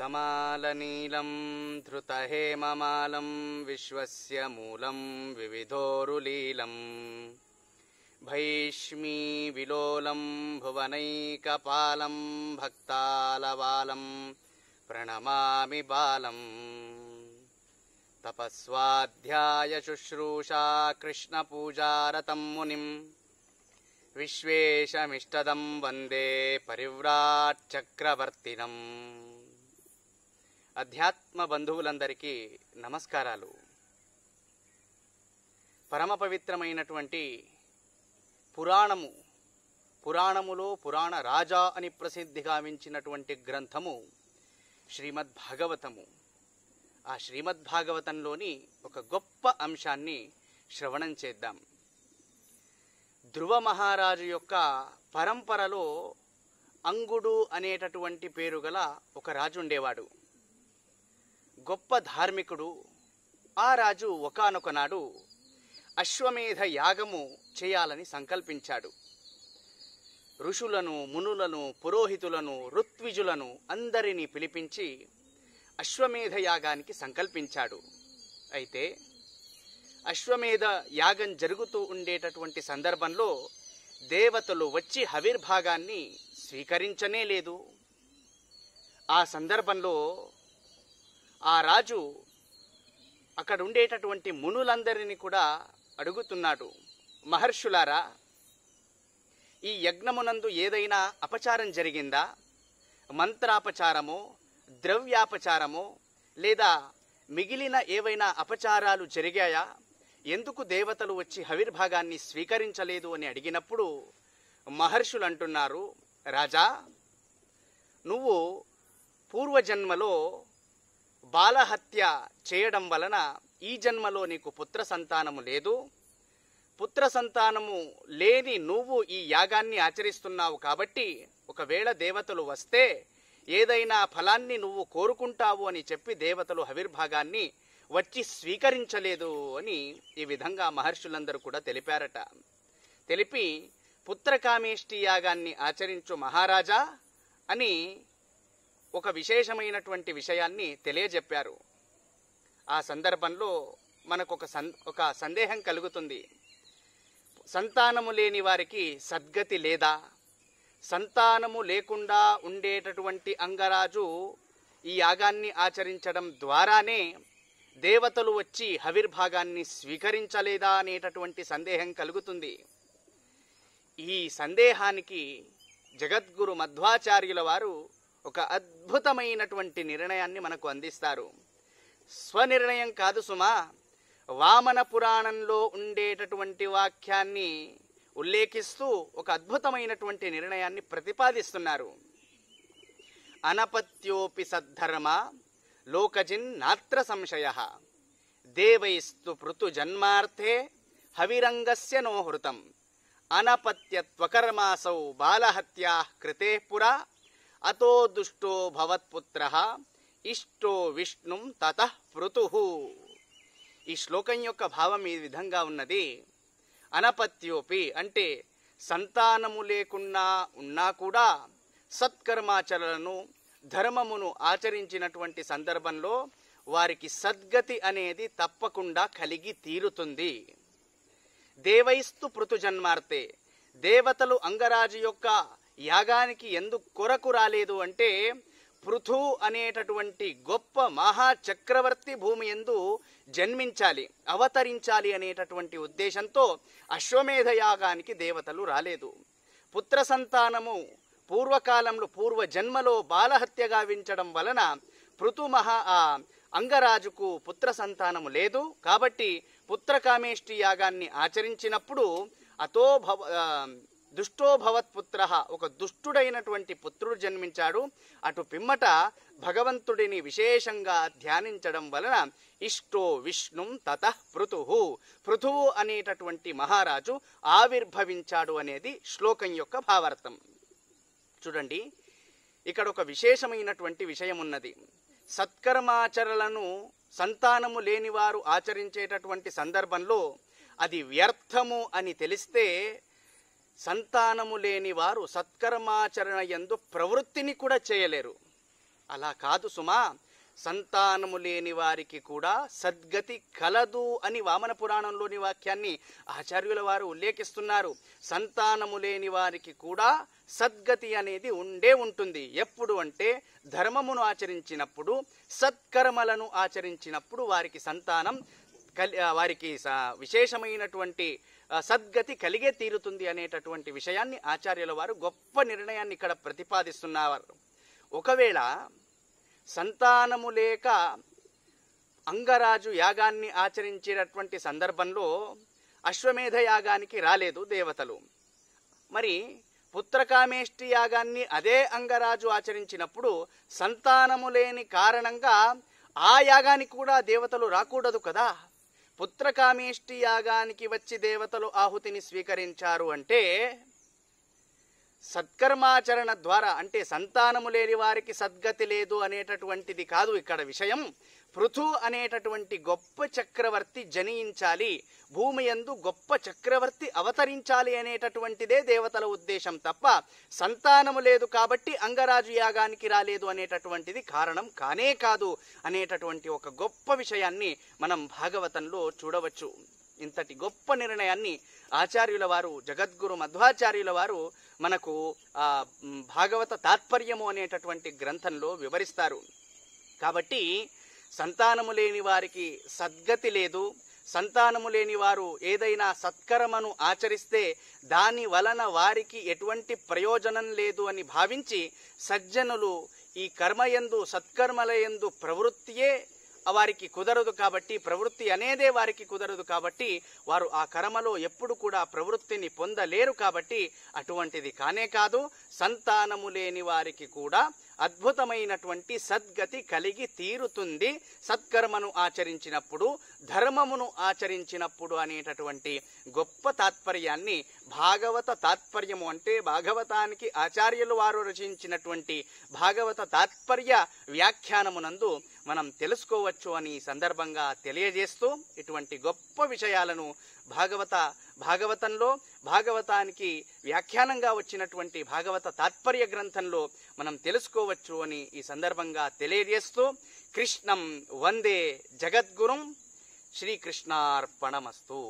मालनीलं धृतहेममालं विश्वस्य मूलं विविधोरुलीलम् भैष्मी भैष्मीविलोलं भुवनैकपालं भक्तालबालं प्रणमामि बालम् तपस्वाध्यायशुश्रूषा कृष्णपूजारतं मुनिम् विश्वेशमिष्टदं वन्दे परिव्राट्चक्रवर्तिनम् అధ్యాత్మ బంధువులందరికీ నమస్కారాలు. పరమ పవిత్రమైనటువంటి పురాణము పురాణములో పురాణ రాజా అని ప్రసిద్ధి గావించినటువంటి గ్రంథము శ్రీమద్భాగవతము. ఆ శ్రీమద్భాగవతంలోని ఒక గొప్ప అంశాన్ని శ్రవణం చేద్దాం. ధ్రువ మహారాజు యొక్క పరంపరలో అంగుడు అనేటటువంటి పేరు గల ఒక రాజు ఉండేవాడు. గొప్ప ధార్మికుడు. ఆ రాజు ఒకనొకనాడు అశ్వమేధ యాగము చేయాలని సంకల్పించాడు. ఋషులను మునులను పురోహితులను ఋత్విజులను అందరినీ పిలిపించి అశ్వమేధ యాగానికి సంకల్పించాడు. అయితే అశ్వమేధ యాగం జరుగుతూ ఉండేటటువంటి సందర్భంలో దేవతలు వచ్చి హవిర్భాగాన్ని స్వీకరించనే లేదు. ఆ సందర్భంలో ఆ రాజు అక్కడ ఉండేటటువంటి మునులందరినీ కూడా అడుగుతున్నాడు. మహర్షులారా ఈ యజ్ఞమునందు ఏదైనా అపచారం జరిగిందా? మంత్రాపచారమో ద్రవ్యాపచారమో లేదా మిగిలిన ఏవైనా అపచారాలు జరిగాయా? ఎందుకు దేవతలు వచ్చి హవిర్భాగాన్ని స్వీకరించలేదు అని అడిగినప్పుడు మహర్షులు అంటున్నారు రాజా నువ్వు పూర్వజన్మలో బాలహత్య చేయడం వలన ఈ జన్మలో నీకు పుత్ర సంతానము లేదు. పుత్ర సంతానము లేని నువ్వు ఈ యాగాన్ని ఆచరిస్తున్నావు కాబట్టి ఒకవేళ దేవతలు వస్తే ఏదైనా ఫలాన్ని నువ్వు కోరుకుంటావు అని చెప్పి దేవతలు హవిర్భాగాన్ని వచ్చి స్వీకరించలేదు అని ఈ విధంగా మహర్షులందరూ కూడా తెలిపారట. తెలిపి పుత్రకామేష్టి యాగాన్ని ఆచరించు మహారాజా అని ఒక విశేషమైనటువంటి విషయాన్ని తెలియజెప్పారు. ఆ సందర్భంలో మనకు ఒక సన్ ఒక సందేహం కలుగుతుంది. సంతానము లేని వారికి సద్గతి లేదా? సంతానము లేకుండా ఉండేటటువంటి అంగరాజు ఈ యాగాన్ని ఆచరించడం ద్వారానే దేవతలు వచ్చి హవిర్భాగాన్ని స్వీకరించలేదా అనేటటువంటి సందేహం కలుగుతుంది. ఈ సందేహానికి జగద్గురు మధ్వాచార్యుల వారు ఒక అద్భుతమైనటువంటి నిర్ణయాన్ని మనకు అందిస్తారు. స్వనిర్ణయం కాదు సుమా వామన పురాణంలో ఉండేటటువంటి వాక్యాన్ని ఉల్లేఖిస్తూ ఒక అద్భుతమైనటువంటి నిర్ణయాన్ని ప్రతిపాదిస్తున్నారు. అనపత్యోపి సద్ధర్మ లోకజిన్ నాత్ర సంశయ దేవైస్తు పృతు జన్మార్థే హవిరంగస్య నోహృతం అనపత్యత్వకర్మాసౌ బాలహత్యా కృతే పురా అతో దుష్టో భవత్పుత్ర ఇష్టో విష్ణుం తత పృతు. ఈ శ్లోకం యొక్క భావం ఈ విధంగా ఉన్నది. అనపత్యోపి అంటే సంతానము లేకున్నా ఉన్నా కూడా సత్కర్మాచరణను ధర్మమును ఆచరించినటువంటి సందర్భంలో వారికి సద్గతి అనేది తప్పకుండా కలిగి తీరుతుంది. దేవైస్తు పృతు జన్మార్తే దేవతలు అంగరాజు యొక్క యాగానికి ఎందుకు కొరకు రాలేదు అంటే పృథు అనేటటువంటి గొప్ప మహా చక్రవర్తి భూమి ఎందు జన్మించాలి అవతరించాలి అనేటటువంటి ఉద్దేశంతో అశ్వమేధ యాగానికి దేవతలు రాలేదు. పుత్ర సంతానము పూర్వకాలంలో పూర్వ జన్మలో బాలహత్య గావించడం వలన పృథు మహా ఆ అంగరాజుకు పుత్ర సంతానము లేదు. కాబట్టి పుత్రకామేష్టి యాగాన్ని ఆచరించినప్పుడు అతో భవ దుష్టోభవత్పుత్ర దుష్టో ఒక దుష్టుడైనటువంటి పుత్రుడు జన్మించాడు. అటు పిమ్మట భగవంతుడిని విశేషంగా ధ్యానించడం వలన ఇష్టో విష్ణుం తత పృథు. పృథువు అనేటటువంటి మహారాజు ఆవిర్భవించాడు అనేది శ్లోకం యొక్క భావార్థం. చూడండి ఇక్కడ ఒక విశేషమైనటువంటి విషయం ఉన్నది సత్కర్మాచరలను సంతానము లేనివారు ఆచరించేటటువంటి సందర్భంలో అది వ్యర్థము అని తెలిస్తే సంతానము లేని వారు సత్కర్మాచరణ యందు ప్రవృత్తిని కూడా చేయలేరు. అలా కాదు సుమా సంతానము లేని వారికి కూడా సద్గతి కలదు అని వామన పురాణంలోని వాక్యాన్ని ఆచార్యుల వారు ఉల్లేఖిస్తున్నారు. సంతానము లేని వారికి కూడా సద్గతి అనేది ఉండే ఉంటుంది. ఎప్పుడు అంటే ధర్మమును ఆచరించినప్పుడు సత్కర్మలను ఆచరించినప్పుడు వారికి సంతానం వారికి స- విశేషమైనటువంటి సద్గతి కలిగే తీరుతుంది అనేటటువంటి విషయాన్ని ఆచార్యుల వారు గొప్ప నిర్ణయాన్ని ఇక్కడ ప్రతిపాదిస్తున్నారు. ఒకవేళ సంతానము లేక అంగరాజు యాగాన్ని ఆచరించేటటువంటి సందర్భంలో అశ్వమేధ యాగానికి రాలేదు దేవతలు. మరి పుత్రకామేష్టి యాగాన్ని అదే అంగరాజు ఆచరించినప్పుడు సంతానము లేని కారణంగా ఆ యాగానికి కూడా దేవతలు రాకూడదు కదా? పుత్రకామేష్టి యాగానికి వచ్చి దేవతలు ఆహుతిని స్వీకరించారు అంటే సత్కర్మాచరణ ద్వారా అంటే సంతానము లేని వారికి సద్గతి లేదు అనేటటువంటిది కాదు ఇక్కడ విషయం. పృథు అనేటటువంటి గొప్ప చక్రవర్తి జనించాలి. భూమి ఎందు గొప్ప చక్రవర్తి అవతరించాలి అనేటటువంటిదే దేవతల ఉద్దేశం తప్ప సంతానము లేదు కాబట్టి అంగరాజు యాగానికి రాలేదు అనేటటువంటిది కారణం కానే కాదు అనేటటువంటి ఒక గొప్ప విషయాన్ని మనం భాగవతంలో చూడవచ్చు. ఇంతటి గొప్ప నిర్ణయాన్ని ఆచార్యుల వారు జగద్గురు మధ్వాచార్యుల వారు మనకు ఆ భాగవత తాత్పర్యము అనేటటువంటి గ్రంథంలో వివరిస్తారు. కాబట్టి సంతానము లేని వారికి సద్గతి లేదు. సంతానము లేని వారు ఏదైనా సత్కర్మను ఆచరిస్తే దాని వలన వారికి ఎటువంటి ప్రయోజనం లేదు అని భావించి సజ్జనులు ఈ కర్మయందు సత్కర్మలయందు ప్రవృత్తియే వారికి కుదరదు కాబట్టి ప్రవృత్తి అనేదే వారికి కుదరదు కాబట్టి వారు ఆ కర్మలో ఎప్పుడు కూడా ప్రవృత్తిని పొందలేరు కాబట్టి అటువంటిది కానే కాదు. సంతానము లేని వారికి కూడా అద్భుతమైనటువంటి సద్గతి కలిగి తీరుతుంది. సత్కర్మను ఆచరించినప్పుడు ధర్మమును ఆచరించినప్పుడు అనేటటువంటి గొప్ప తాత్పర్యాన్ని భాగవత తాత్పర్యము అంటే భాగవతానికి ఆచార్యులు వారు రచించినటువంటి భాగవత తాత్పర్య వ్యాఖ్యానమునందు మనం తెలుసుకోవచ్చు అని ఈ సందర్భంగా తెలియజేస్తూ ఇటువంటి గొప్ప విషయాలను భాగవత భాగవతంలో భాగవతానికి వ్యాఖ్యానంగా వచ్చినటువంటి భాగవత తాత్పర్య గ్రంథంలో మనం తెలుసుకోవచ్చు అని ఈ సందర్భంగా తెలియజేస్తూ కృష్ణం వందే జగద్గురుం శ్రీకృష్ణార్పణమస్తు.